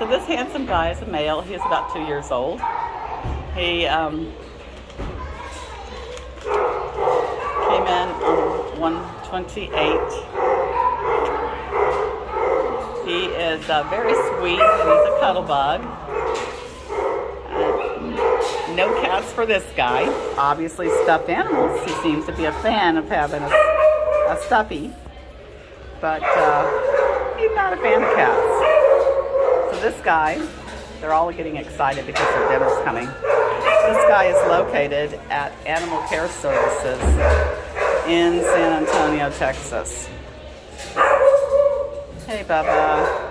So this handsome guy is a male. He is about two years old. He um, came in on 128. He is uh, very sweet. He's a cuddle bug. Uh, no cats for this guy. Obviously stuffed animals. He seems to be a fan of having a, a stuffy. But uh, he's not a fan of cats. This guy, they're all getting excited because their dinner's coming. This guy is located at Animal Care Services in San Antonio, Texas. Hey, Bubba.